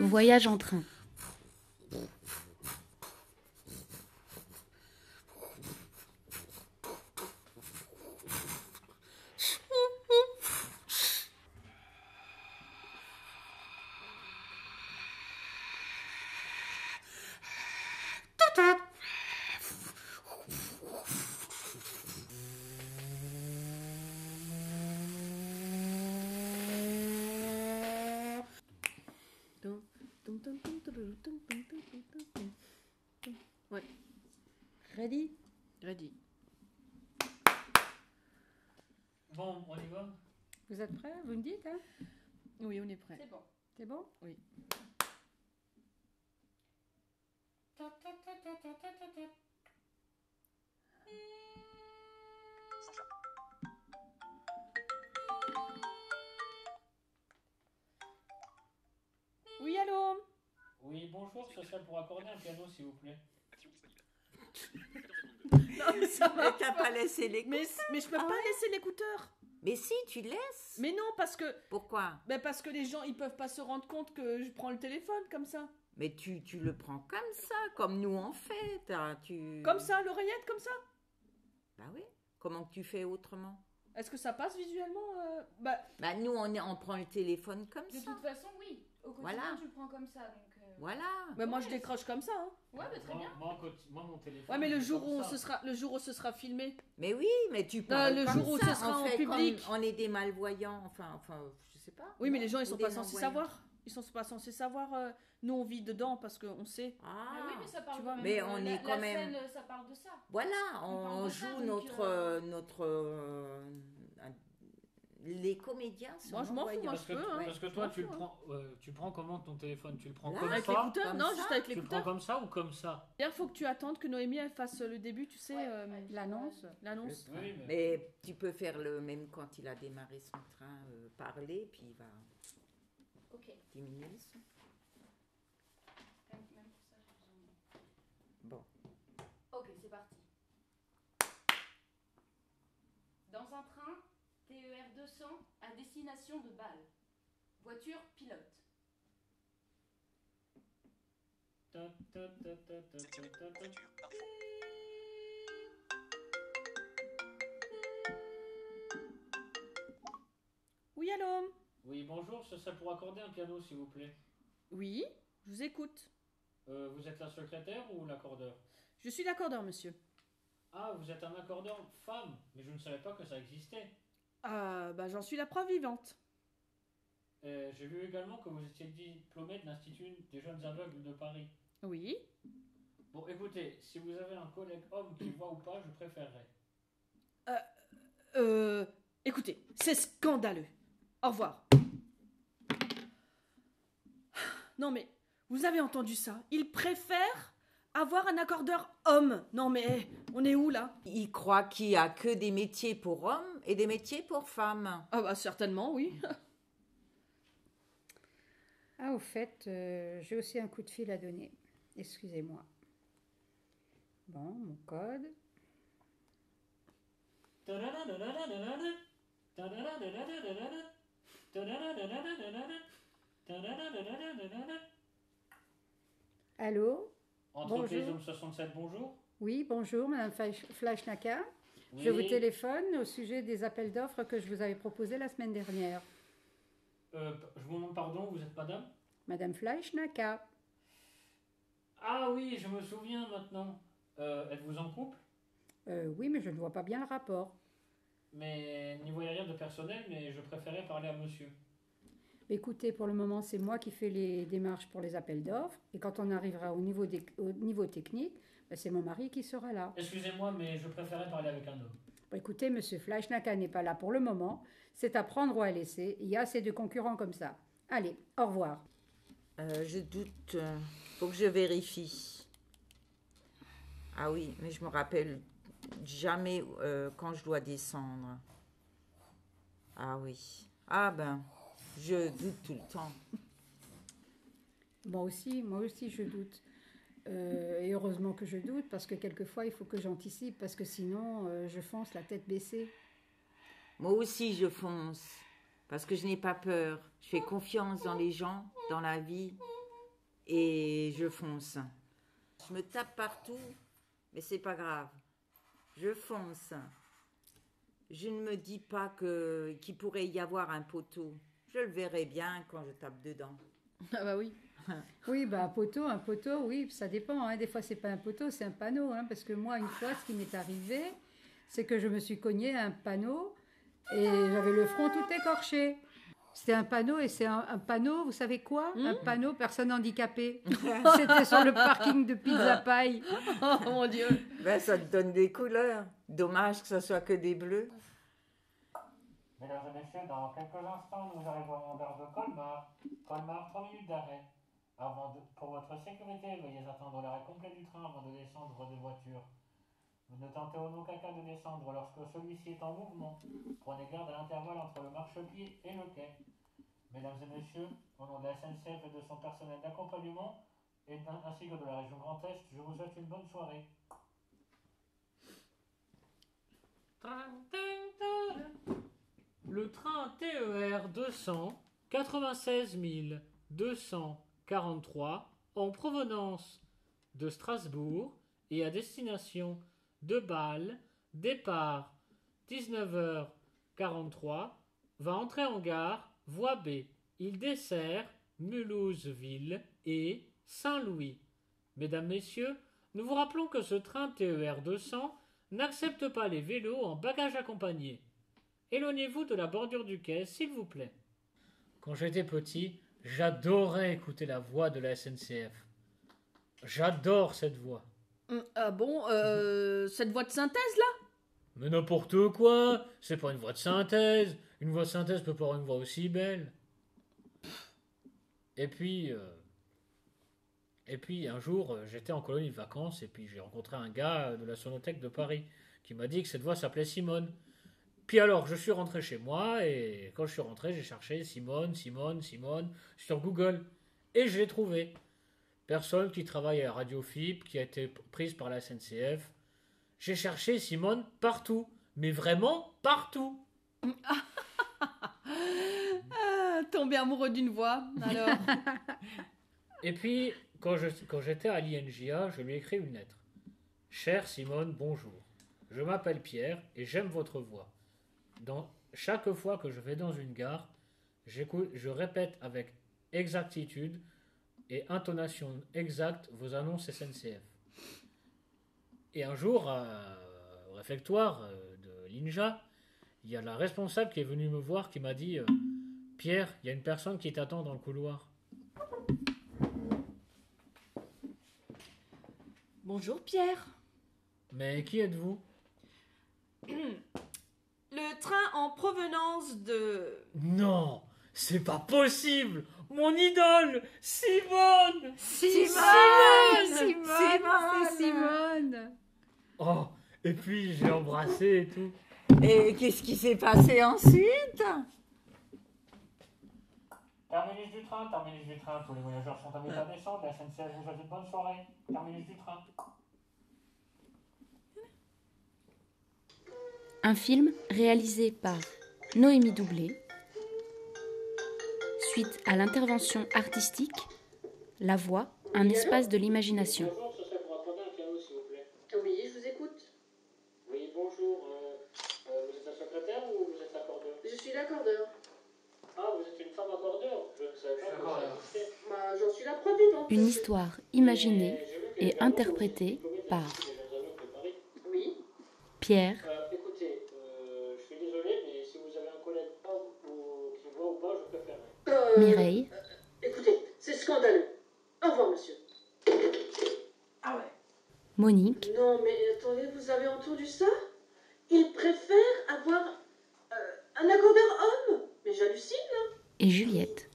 Voyage en train. Ouais, Ready ready. Bon, on y va Vous êtes prêts Vous me dites, hein Oui, on est prêt. bon. C'est bon. Oui, allô Oui, bonjour, ce serait pour accorder un piano, s'il vous plaît. Non, ça Mais va. t'as pas laissé les... Mais, mais je peux Ah pas ouais laisser l'écouteur. Mais si, tu laisses. Mais non, parce que, Pourquoi? Ben parce que les gens, ils peuvent pas se rendre compte que je prends le téléphone comme ça. Mais tu, tu le prends comme ça, comme nous on fait. t'as- Tu... Comme ça, l'oreillette, comme ça. Bah oui. Comment que tu fais autrement? Est-ce que ça passe visuellement euh, Bah, Bah nous on, est- on prend le téléphone comme De ça. toute façon, oui. Au quotidien, Voilà. tu le prends comme ça. Donc, euh, Voilà. bah, moi je décroche comme ça. Hein. Ouais, bah, très moi, bien. Moi, mon téléphone. Ouais, mais le jour où ça. ce sera, le jour où ce sera filmé. Mais oui, mais tu parles le comme jour où ça. ce sera on en fait public. on est des malvoyants, enfin, enfin, je sais pas. Oui, mais les gens ils sont pas censés savoir. Ils sont pas censés savoir. euh, nous on vit dedans parce qu'on sait. Ah, Ah oui, mais ça parle tu vois, même. mais euh, on la- est quand la même- scène, ça parle de ça. Voilà, On on, ça, joue notre, euh, notre, euh, les comédiens sont Moi, je m'en fous, moi, Parce je que, peux, hein. parce que toi, tu le hein. prends, euh, tu prends comment ton téléphone? Tu le prends Là, comme Avec ça? l'écouteur? Non, ça. juste avec Tu le prends l'écouteur. comme ça ou comme ça? D'ailleurs, faut que tu attendes que Noémie elle fasse le début, tu sais, Ouais, euh, ouais. L'annonce l'annonce. Oui, mais. Mais tu peux faire le même quand il a démarré son train, euh, parler, puis il va Ok. diminuer le son. Bon. Ok, c'est parti. Dans un train TER 200 à destination de Bâle. Voiture pilote. Oui, allô? Oui, bonjour, ce serait pour accorder un piano, s'il vous plaît. Oui, je vous écoute. Euh, vous êtes la secrétaire ou l'accordeur? Je suis l'accordeur, monsieur. Ah, vous êtes un accordeur femme, mais je ne savais pas que ça existait. Ah, bah j'en suis la preuve vivante. Euh, J'ai vu également que vous étiez diplômé de l'Institut des jeunes aveugles de Paris. Oui. Bon, écoutez, si vous avez un collègue homme qui voit ou pas, je préférerais. Euh, écoutez, c'est scandaleux. Au revoir. Non mais, vous avez entendu ça Il préfère avoir un accordeur homme. Non mais, eh, on est où là? Il croit qu'il n'y a que des métiers pour hommes et des métiers pour femmes. Ah bah certainement, oui. Ah, au fait, euh, j'ai aussi un coup de fil à donner. Excusez-moi. Bon, mon code. Allô? Entreprise Bonjour. Homme 67, bonjour. Oui, bonjour, Madame Flash- Flashnaka. Je vous téléphone au sujet des appels d'offres que je vous avais proposés la semaine dernière. Euh, je vous demande pardon, vous êtes madame? Madame Flashnaka. Ah oui, je me souviens maintenant. Euh, Êtes-vous en couple? Euh, oui, mais je ne vois pas bien le rapport. Mais n'y voyez rien de personnel, mais je préférais parler à monsieur. Écoutez, pour le moment, c'est moi qui fais les démarches pour les appels d'offres. Et quand on arrivera au niveau, des- au niveau technique, ben, c'est mon mari qui sera là. Excusez-moi, mais je préférais parler avec un homme. Bon, écoutez, Monsieur Flashnaka n'est pas là pour le moment. C'est à prendre ou à laisser. Il y a assez de concurrents comme ça. Allez, au revoir. Euh, je doute. faut que je vérifie. Ah oui, mais je me rappelle jamais euh, quand je dois descendre. Ah oui. Ah ben, je doute tout le temps. Moi aussi, moi aussi, je doute. Euh, et heureusement que je doute, parce que quelquefois, il faut que j'anticipe, parce que sinon, euh, je fonce la tête baissée. Moi aussi, je fonce. Parce que je n'ai pas peur. Je fais confiance dans les gens, dans la vie. Et je fonce. Je me tape partout, mais c'est pas grave. Je fonce. Je ne me dis pas que qu'il pourrait y avoir un poteau. Je le verrai bien quand je tape dedans. Ah bah oui. Oui, bah, un poteau, un poteau, oui, ça dépend. hein. Des fois, c'est pas un poteau, c'est un panneau. hein, parce que moi, une fois, ce qui m'est arrivé, c'est que je me suis cogné à un panneau et j'avais le front tout écorché. C'était un panneau et c'est un, un panneau, vous savez quoi? Un panneau personne handicapée. C'était sur le parking de Pizza Pie. Oh mon dieu. Ben, ça te donne des couleurs. Dommage que ce soit que des bleus. Mesdames et messieurs, dans quelques instants, nous arriverons gare de Colmar. Colmar, 3 minutes d'arrêt. Avant de- pour votre sécurité, veuillez attendre l'arrêt complet du train avant de descendre des voitures. Vous ne tentez en aucun cas de descendre lorsque celui-ci est en mouvement. Prenez garde à l'intervalle entre le marchepied et le quai. Mesdames et messieurs, au nom de la SNCF et de son personnel d'accompagnement, ainsi que de la région Grand Est, je vous souhaite une bonne soirée. Le train TER 200 96 243 en provenance de Strasbourg et à destination de Bâle, départ 19h43, va entrer en gare voie B. Il dessert Mulhouse-Ville et Saint-Louis. Mesdames, Messieurs, nous vous rappelons que ce train TER 200 n'accepte pas les vélos en bagage accompagné. Éloignez-vous de la bordure du quai, s'il vous plaît. Quand j'étais petit, j'adorais écouter la voix de la SNCF. J'adore cette voix. Hum, Ah bon, euh, cette voix de synthèse là? Mais n'importe quoi C'est pas une voix de synthèse Une voix de synthèse peut pas avoir une voix aussi belle. Et puis... euh, Et puis un jour, euh, j'étais en colonie de vacances et puis j'ai rencontré un gars de la Sonothèque de Paris qui m'a dit que cette voix s'appelait Simone. Puis alors, je suis rentré chez moi et quand je suis rentré, j'ai cherché Simone, Simone, Simone sur Google et je l'ai trouvé. Personne qui travaille à Radio FIP, qui a été prise par la SNCF. J'ai cherché Simone partout, mais vraiment partout. ah, Tomber amoureux d'une voix, alors. Et puis, quand je- quand j'étais à l'INJA, je lui ai écrit une lettre. Chère Simone, bonjour. Je m'appelle Pierre et j'aime votre voix. Dans, chaque fois que je vais dans une gare, j'écoute, je répète avec exactitude et intonation exacte vos annonces SNCF. Et un jour, au réfectoire euh, de l'INJA, il y a la responsable qui est venue me voir qui m'a dit euh, Pierre, il y a une personne qui t'attend dans le couloir. Bonjour Pierre. Mais qui êtes-vous? train en provenance de. Non, c'est pas possible Mon idole Simone Simone Simone C'est Simone Oh, et puis j'ai embrassé et tout. Et qu'est-ce qui s'est passé ensuite? Terminus du train, terminus du train, tous les voyageurs sont invités à descendre, la SNCF vous souhaite une bonne soirée. Terminus du train. Un film réalisé par Noémie Doublé. Suite à l'intervention artistique, La voix, un espace de l'imagination. Bonjour, ce serait pour apprendre un piano s'il vous plaît. Oui, je vous écoute. Oui, bonjour. euh, euh, vous êtes un secrétaire ou vous êtes accordeur Je suis l'accordeur. Ah, vous êtes une femme accordeur Je ne savais pas Mireille, Écoutez, c'est scandaleux. Au revoir, monsieur. Monique, Non, mais attendez, vous avez entendu ça? Il préfère avoir euh, un accordeur homme Mais j'hallucine. et Juliette.